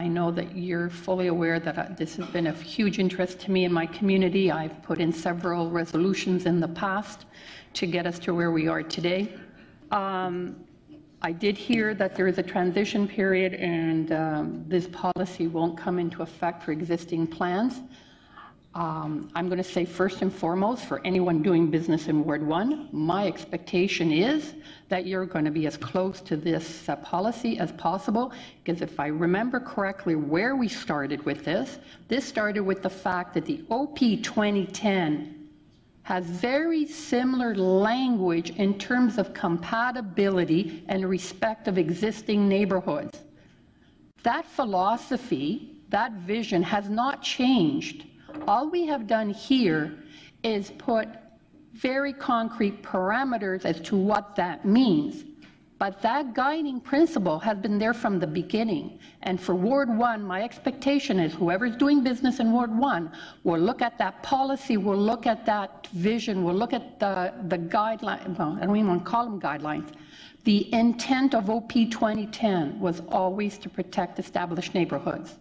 I know that you're fully aware that uh, this has been of huge interest to me and my community. I've put in several resolutions in the past to get us to where we are today. Um, I did hear that there is a transition period and um, this policy won't come into effect for existing plans. Um, I'm going to say first and foremost, for anyone doing business in Ward 1, my expectation is that you're going to be as close to this uh, policy as possible, because if I remember correctly where we started with this, this started with the fact that the OP 2010 has very similar language in terms of compatibility and respect of existing neighborhoods. That philosophy, that vision has not changed. All we have done here is put very concrete parameters as to what that means. But that guiding principle has been there from the beginning. And for Ward 1, my expectation is whoever's doing business in Ward 1 will look at that policy, will look at that vision, will look at the, the guideline, well, I don't even want to call them guidelines. The intent of OP 2010 was always to protect established neighborhoods.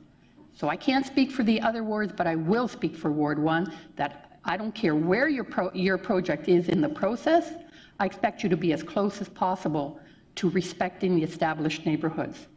So I can't speak for the other wards, but I will speak for Ward 1 that I don't care where your, pro, your project is in the process, I expect you to be as close as possible to respecting the established neighborhoods.